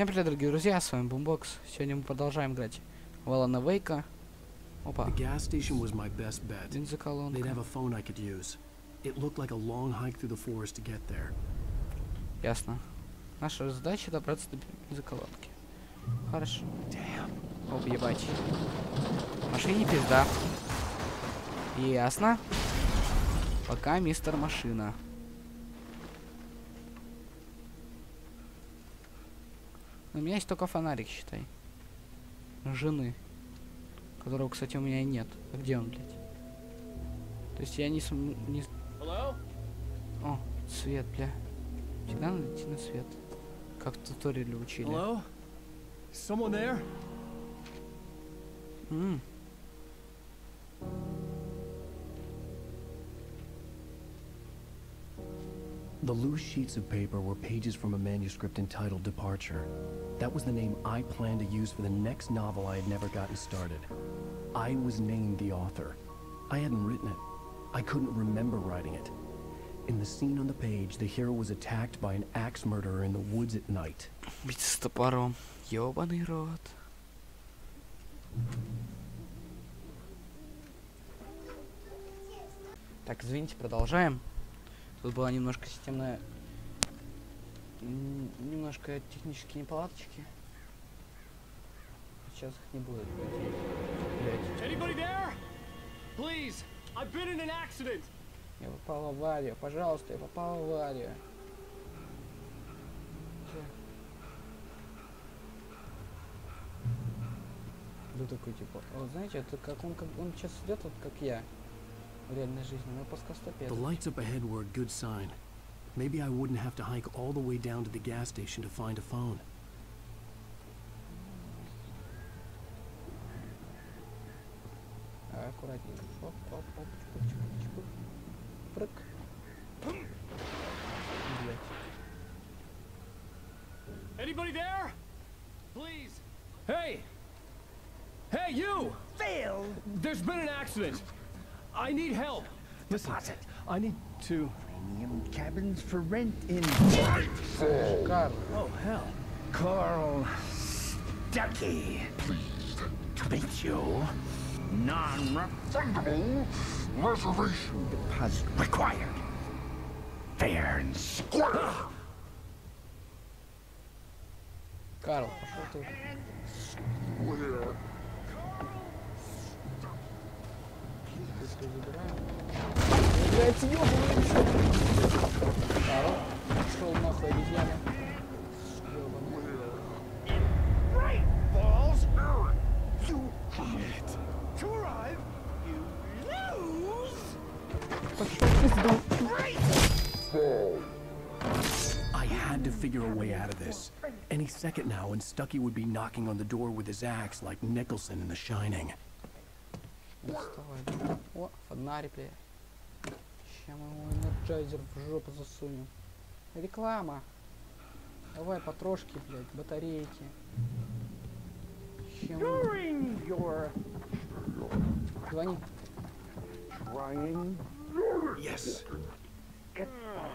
Всем привет, дорогие друзья, с вами Бумбокс. Сегодня мы продолжаем играть в Алана Вейка. Опа. Ясно. Наша задача добраться до бензоколонки. Хорошо. Оп, ебать. Машине пизда. Ясно. Пока мистер машина. У меня есть только фонарик, считай. Жены. Которого, кстати, у меня и нет. А где он, блядь? То есть я не см... Не... Hello? О, свет, бля. Всегда надо идти на свет. Как в туториале учили. Hello? Someone there? М, The loose sheets of paper were pages from a manuscript entitled Departure. That was the name I planned to use for the next novel I had never gotten started. I was named the author. I hadn't written it. I couldn't remember writing it. In the scene on the page, the hero was attacked by an axe murderer in the woods at night. Бить с топором. Ёбаный рот. Так, извините, продолжаем. Тут была немножко системная... Немножко технические неполадочки. Сейчас их не будет. Я попал в аварию. Пожалуйста, я попал в аварию. Да такой типа, вот знаете, это как он, как он сейчас идет, вот как я The lights up ahead were a good sign. Maybe I wouldn't have to hike all the way down to the gas station to find a phone. А, аккуратненько. Оп, оп, оп, чпук, чпук, чпук. Прыг. Блять. Anybody there? Please. Hey! Hey, you! Phil! There's been an accident. I need help. Deposit. I need to... Premium cabins for rent in... Oh, oh hell. Carl Stucky. Pleased to meet you. Non-refundable reservation deposit required. Fair and square. Carl, square. balls. You hit. To arrive, you lose. Пошел в пизду. I had to figure a way out of this. Any second now, and Stucky would be knocking on the door with his axe like Nicholson in The Shining. Доставай. О, фонарик, бля. Ща мы ему Energizer в жопу засунем. Реклама. Давай потрошки, блядь, батарейки. Мы... During your Звони. trying, Yes. get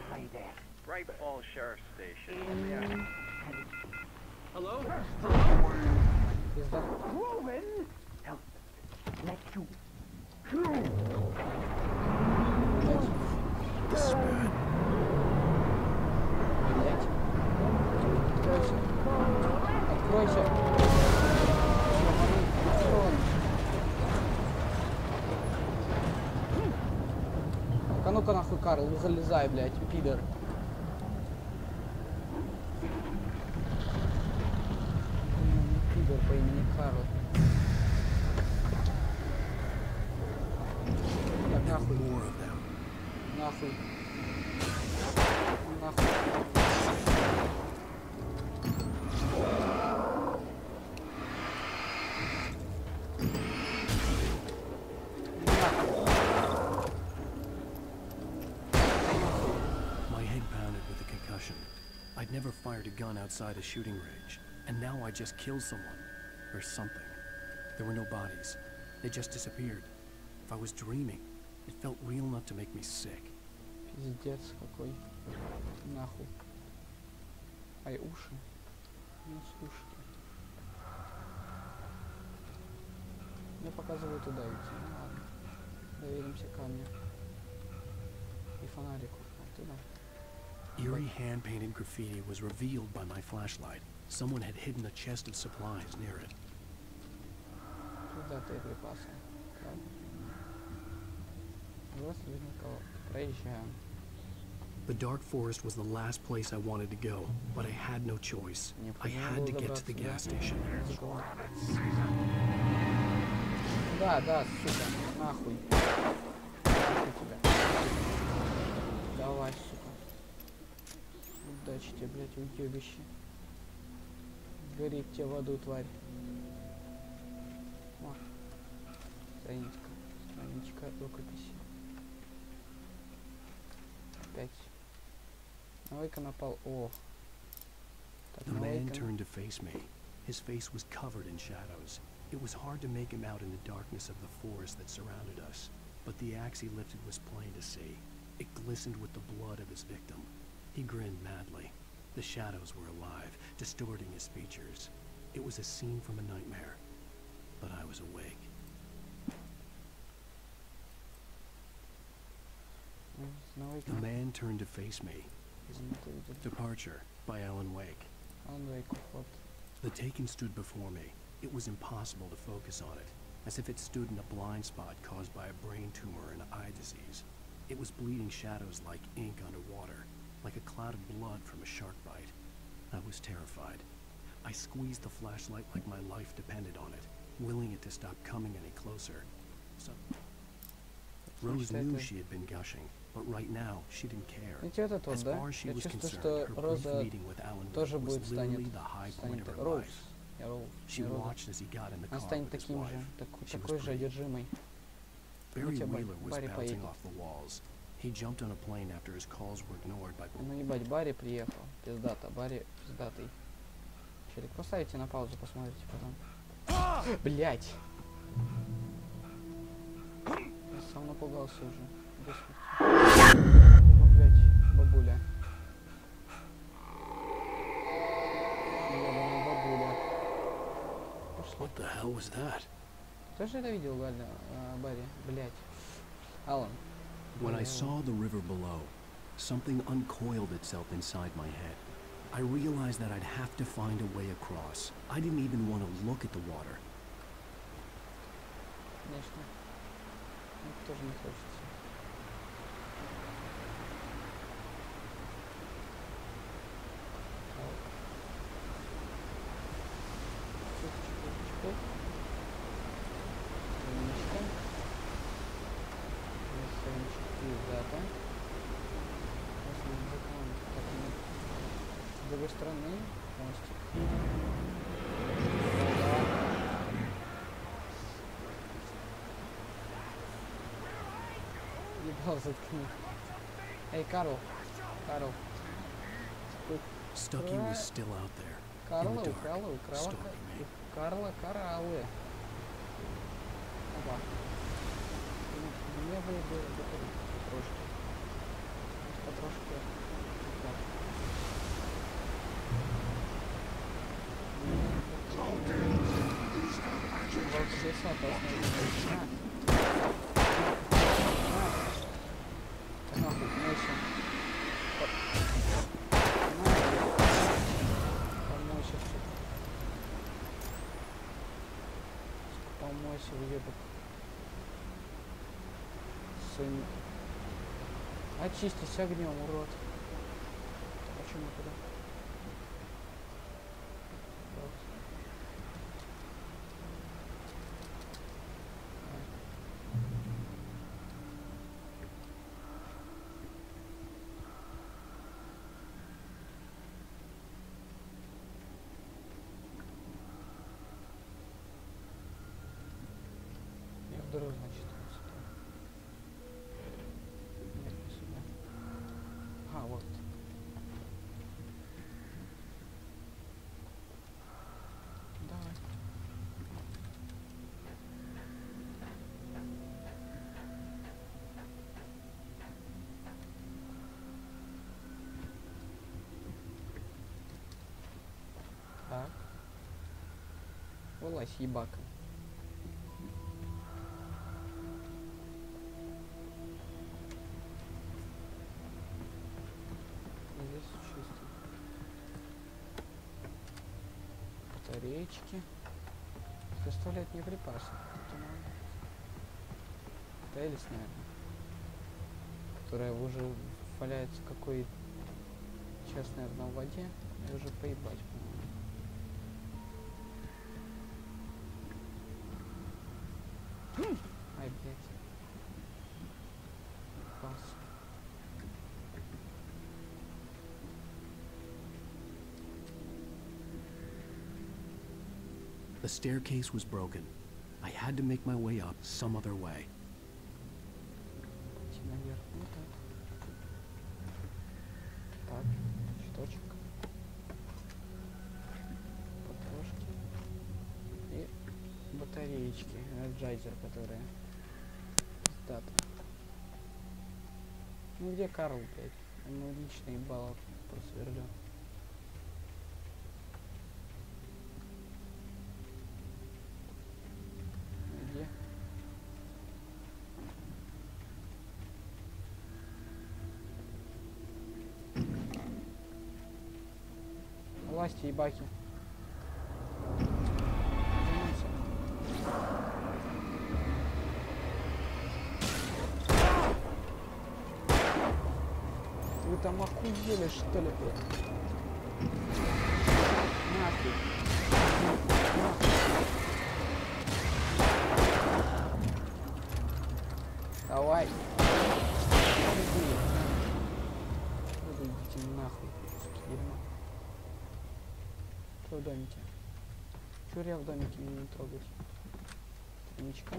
by there. Bright Falls Sheriff Station. Yeah. Hello? Пизда. Proven. Help. Let you. This. Блядь. Откройся. А ну-ка нахуй, Карл, залезай, блядь, пидор. Пидор по имени Карл. My head pounded with a concussion. I'd never fired a gun outside a shooting range, and now I just killed someone. Or something. There were no bodies. They just disappeared. If I was dreaming, it felt real enough to make me sick. Пиздец какой. Нахуй. Ай, уши. Нахуй. пушки. Мне показывают туда идти. Ну ладно. Доверимся камню. И фонарику. Оттуда. Eerie hand-painted graffiti was revealed by my flashlight. Someone had hidden a chest of supplies near it. Туда боеприпасы. Так. Вот возникал. Проезжаем. The dark forest was the last place I wanted to go, but I had no choice. I had to get to the gas station. Зажигал. Да, да, сука, нахуй. Нахуй тебя. Давай, сука. Удачи тебе, блядь, уебище. Горит тебе в аду, тварь. О, страничка. Страничка рукописи. Навыка напал. О. Так, The man навыка- turned to face me. His face was covered in shadows. It was hard to make him out in the darkness of the forest that surrounded us, but the axe he lifted was plain to see. It glistened with the blood of his victim. He grinned madly. The shadows were alive, distorting his features. It was a scene from a nightmare, but I was awake. М, с навыка. The man turned to face me. is included. Departure by Alan Wake. Alan Wake, what? The Taken stood before me. It was impossible to focus on it, as if it stood in a blind spot caused by a brain tumor and eye disease. It was bleeding shadows like ink underwater, like a cloud of blood from a shark bite. I was terrified. I squeezed the flashlight like my life depended on it, willing it to stop coming any closer. So Rose knew she had been gushing, but right now she didn't care. Видите, вот это As да? far as she Я was чувствую, concerned, что her brief Роза meeting with Alan тоже будет literally станет, the high point станет of her Роуз. life. Я Роуз, She не Роза. watched as he got in the Она car станет with his таким же, wife. так- такой же одержимой. Barry тебя, Wheeler was Барри поедет. off the walls. He jumped on a plane after his calls were ignored by Ну ебать, Барри приехал. Пиздата, Барри пиздатый. Челик, поставите на паузу, посмотрите потом. Блять! Я сам напугался уже. До смерти. О, блядь, бабуля. Ебаная бабуля. Пошли. What the hell was that? Тоже это видел, Галя, а, Барри? Блять. Алан. When I Бля. saw the river below, something uncoiled itself inside my head. I realized that I'd have to find a way across. I didn't even want to look at the water. Конечно. Мне тоже не хочется. С другой стороны мостик. Да-да. Ебал, заткни. Эй, Карл. Карл. Тут Stucky Right. was still out there. Карла dark, украла, украла. stalking Ка- me. у Карла кораллы. Опа. Ну, Мне бы бы бы- потрошки. Потрошки. Вот здесь опасно. На. Да нахуй. По- На. Помойся, уебок. Сын. Очистись огнем, урод. Почему туда? дыру, значит. Нет, не сюда. А, вот. Давай. Так. Ебака. Батареечки. Доставлять мне припасы. Это наверное. Которая уже валяется какой сейчас, наверное, в воде. И уже поебать, по-моему. Ай, блядь. The staircase was broken. I had to make my way up some other way. Ну батареечки. Energizer, которые пиздаты. Ну где Карл, блядь? Ему лично ебало просверлен. Где? Власти ебаки. Вернемся. Вы там охуели, что ли. Давай. Идите нахуй, куски Что в домике? Чё в домике не трогать? Страничка.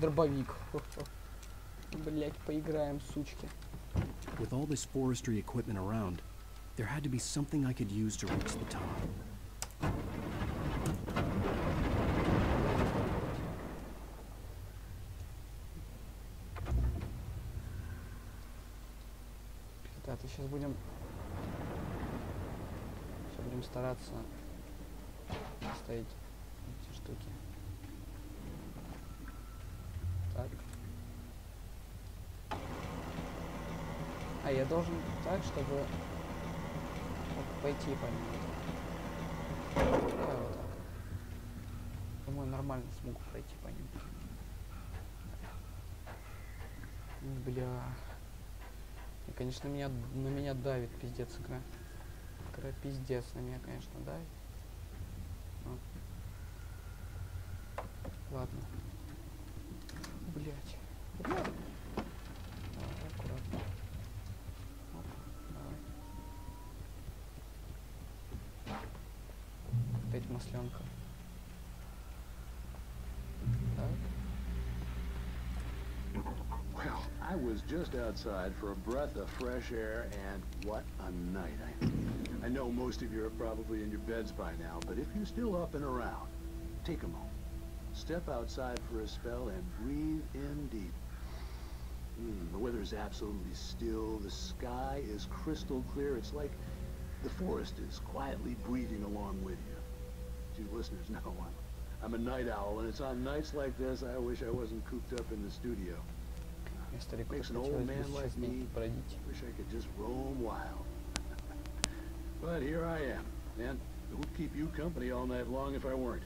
Дробовик. Блять, поиграем, сучки. With all this forestry equipment around, there had to be something I could use to reach the top. Ребята, сейчас будем... Будем стараться ставить эти штуки. Так. А, я должен так, чтобы пойти по ним. Вот. Думаю, нормально смогу пройти по ним. Бля. И, конечно, меня, на меня давит пиздец игра. Игра пиздец на меня, конечно, давит. Но. Ладно. Блять. Давай, аккуратно. Оп, давай. Опять масленка. I was just outside for a breath of fresh air, and what a night. I, I I know most of you are probably in your beds by now, but if you're still up and around, take a moment. Step outside for a spell and breathe in deep. Mm, the weather is absolutely still. The sky is crystal clear. It's like the forest is quietly breathing along with you. You listeners know I'm, I'm a night owl, and it's on nights like this I wish I wasn't cooped up in the studio. Makes an old man like me wish I could just roam wild but here I am, and it would keep you company all night long if I weren't.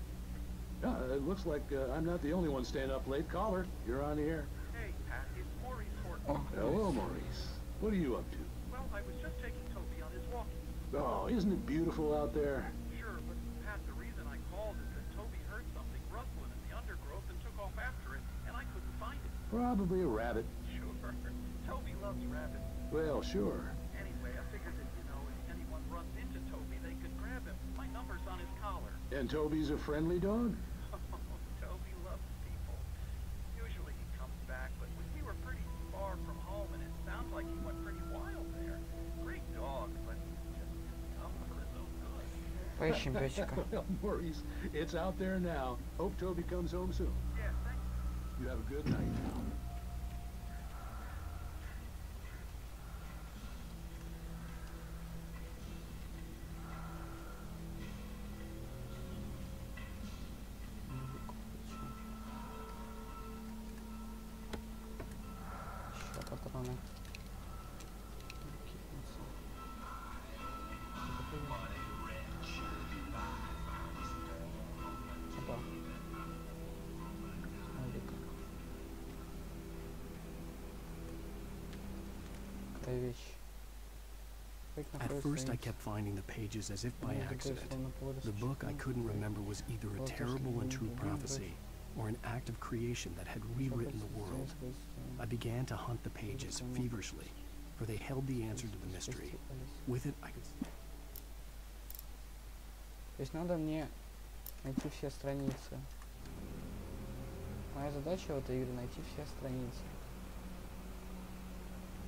Yeah, it looks like uh, I'm not the only one staying up late. Caller, you're on the air. Hey, Pat, it's Maurice Horton. О, Hello, Maurice. What are you up to? Well, I was just taking Toby on his walk. Oh, isn't it beautiful out there? Sure, but Pat, the reason I called is that Toby heard something rustling in the undergrowth and took off after it, and I couldn't find it. Probably a rabbit. Sure. Toby loves rabbits. Well, sure. Anyway, I figured that, you know, if anyone runs into Toby, they could grab him. My number's on his collar. And Toby's a friendly dog? Toby loves people. Usually he comes back, but we were pretty far from home, and it sounds like he went pretty wild there. Great dog, but just comfort is no good. It's out there now. Hope Toby comes home soon. Yeah, thanks. You have a good night now. At находится first, I страница? kept finding the pages as if by Ну, такое accident. словно повода The book I существует. couldn't remember was either a Вот то, что terrible and не true могу prophecy or an act of creation that had rewritten the world. I began to hunt the pages feverishly, for they held the answer to the mystery. With it, I could. То есть надо мне найти все страницы. Моя задача в этой игре найти все страницы.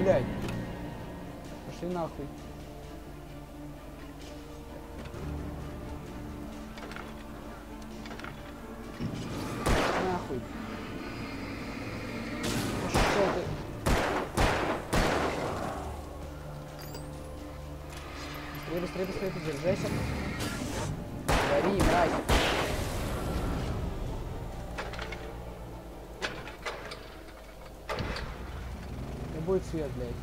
блядь. Пошли нахуй. Подержайся. Гори, мразь. Будет свет, блядь.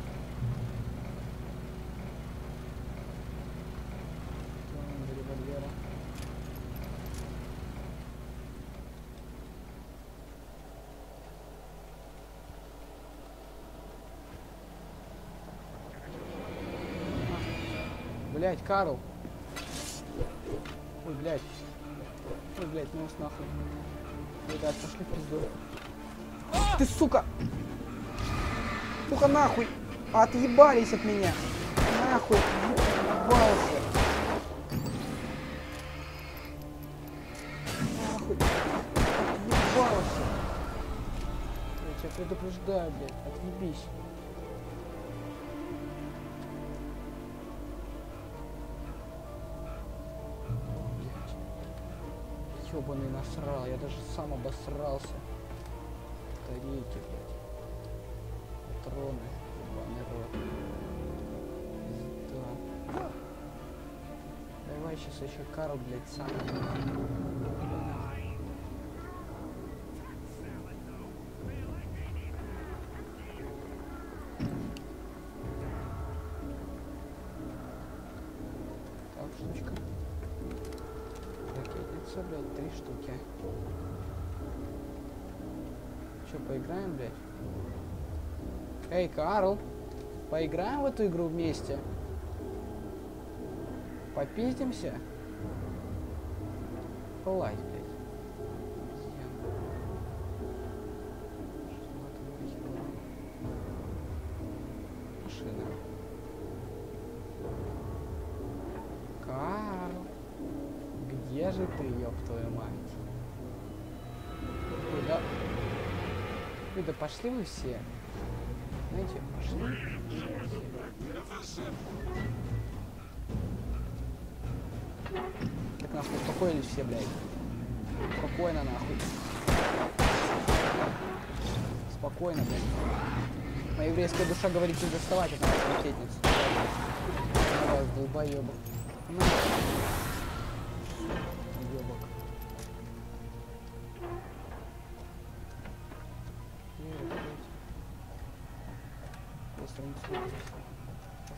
Блять, Карл. Блядь. Ой, блядь, ну нахуй. Ребят, пошли в пизду. Ты сука! Сука, нахуй! Отъебались от меня! Нахуй! Отъебался! Нахуй! Отъебался! Я тебя предупреждаю, блядь, отъебись. Ёбаный насрал, я даже сам обосрался. Батарейки, блядь. Патроны, ебаный рот. Пизда. Давай сейчас еще Карл, блядь, сам. Карл, поиграем в эту игру вместе? Попиздимся? Вылазь, блядь. Машина. Карл, где же ты, ёб твою мать? Куда? Ой, да пошли вы все. Знаете, пошли. Так нахуй, успокоились все, блядь. Спокойно, нахуй. Спокойно, блядь. Моя еврейская душа говорит не доставать от нас ракетниц. На вас, долбоёбок.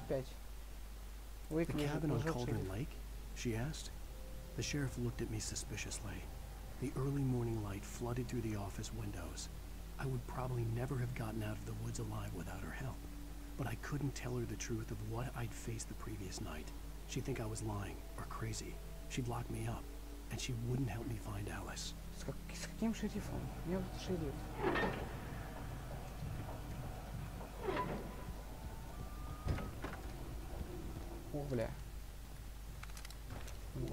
The Выкни cabin on лжёт Cauldron шериф. Lake? She asked. The sheriff looked at me suspiciously. The early morning light flooded through the office windows. I would probably never have gotten out of the woods alive without her help. But I couldn't tell her the truth of what I'd faced the previous night. She'd think I was lying or crazy. She'd lock me up, and she wouldn't help me find Alice. С, как- с каким шерифом? Мне вот шериф. бля.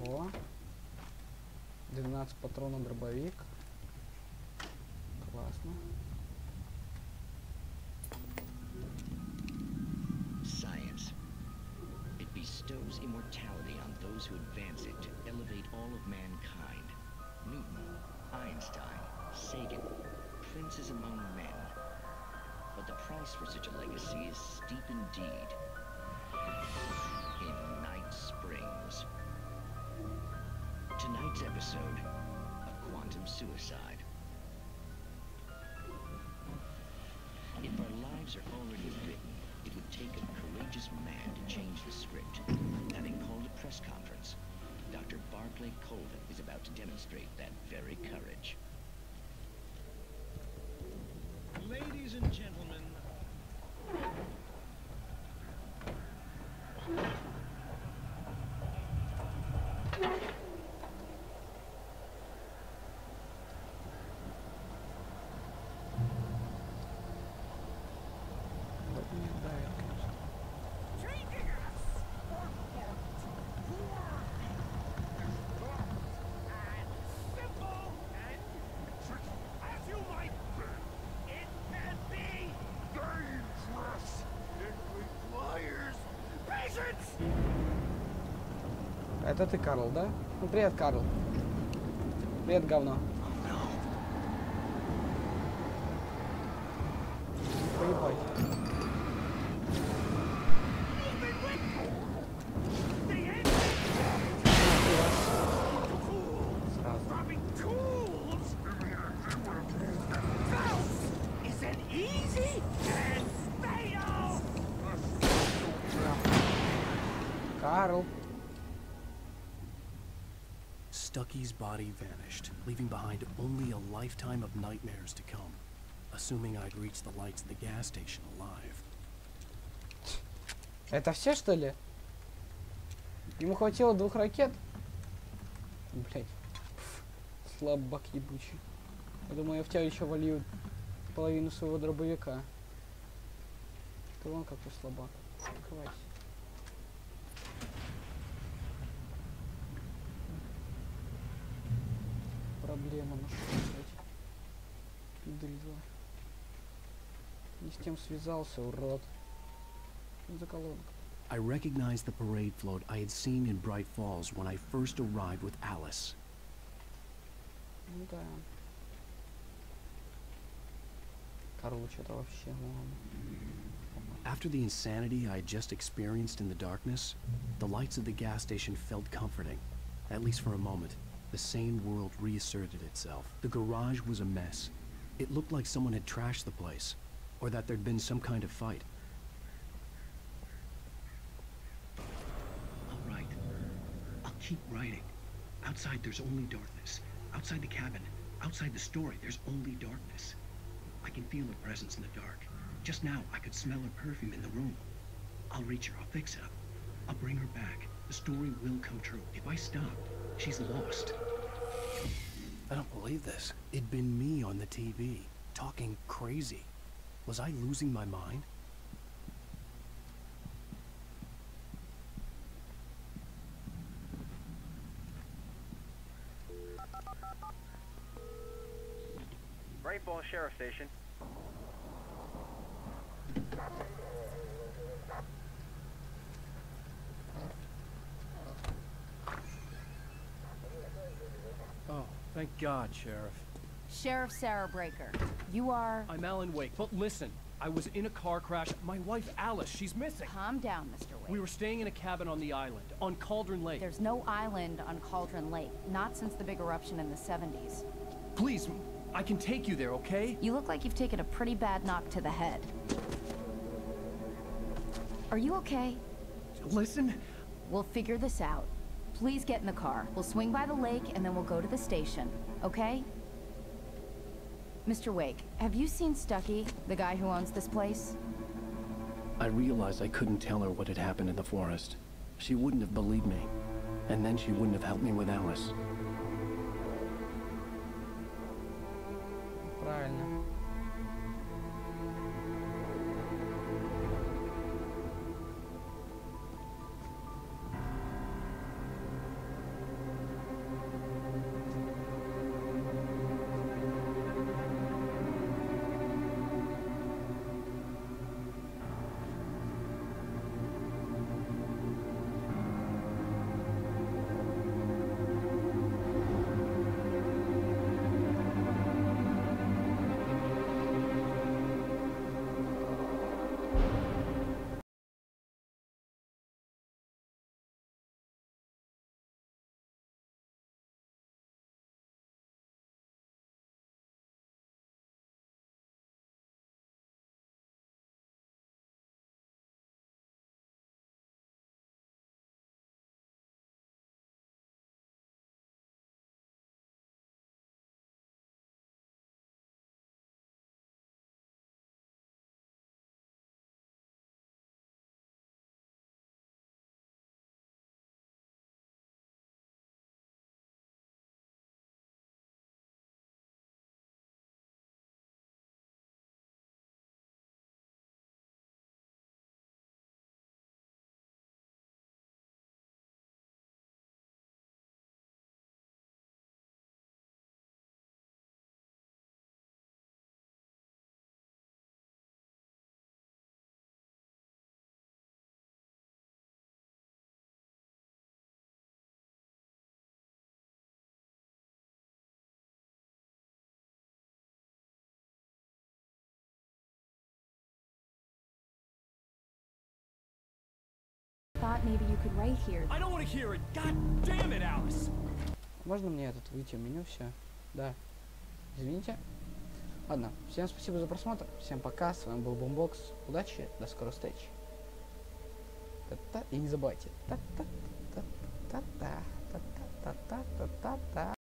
О. 12 патронов дробовик. Классно. Science. It bestows immortality on those who advance it to elevate all of mankind. Newton, Einstein, Sagan, princes among men. But the price for such a legacy is steep indeed. Springs. Tonight's episode, a quantum suicide. If our lives are already written, it would take a courageous man to change the script. Having called a press conference, Dr. Barclay Colvin is about to demonstrate that very courage. Ladies and gentlemen, Это ты, Карл, да? Ну, привет, Карл. Привет, говно. Поебать. Сразу. Stucky's body vanished, leaving behind only a lifetime of nightmares to come. Assuming I'd reach the lights of the gas station alive. Это все, что ли? Ему хватило двух ракет? Блять. Слабак ебучий. Я думаю, я в тебя еще волью половину своего дробовика. Ты вон какой слабак. Закрывайся. Проблема нашла, блядь. Пидрила. Не с тем связался, урод. За колонку. I recognized the parade float I had seen in Bright Falls when I first arrived with Alice. Ну да. Карл что-то вообще ладно. After the insanity I had just experienced in the darkness, the lights of the gas station felt comforting, at least for a moment. The sane world reasserted itself. The garage was a mess. It looked like someone had trashed the place, or that there'd been some kind of fight. All right. I'll keep writing. Outside, there's only darkness. Outside the cabin, outside the story, there's only darkness. I can feel her presence in the dark. Just now, I could smell her perfume in the room. I'll reach her. I'll fix it up. I'll bring her back. The story will come true. If I stop, she's lost. I don't believe this. It'd been me on the TV, talking crazy. Was I losing my mind? Great Ball Sheriff Station. oh, thank God, Sheriff. Sheriff Sarah Breaker, you are... I'm Alan Wake. But listen, I was in a car crash. My wife, Alice, she's missing. Calm down, Mr. Wake. We were staying in a cabin on the island, on Cauldron Lake. There's no island on Cauldron Lake, not since the big eruption in the 70s. Please, I can take you there, okay? You look like you've taken a pretty bad knock to the head. Are you okay? Listen, We'll figure this out. Please get in the car. We'll swing by the lake and then we'll go to the station, okay? Mr. Wake, have you seen Stucky, the guy who owns this place? I realized I couldn't tell her what had happened in the forest. She wouldn't have believed me. And then she wouldn't have helped me with Alice. Maybe you could write here. I don't want to hear it. God damn it, Alice. Можно мне этот выйти в меню? Все. Да. Извините. Ладно, всем спасибо за просмотр. Всем пока. С вами был Бумбокс. Удачи. До скорых встреч. Та-та. И не забывайте. Та-та-та-та-та-та. Та-та-та-та-та-та.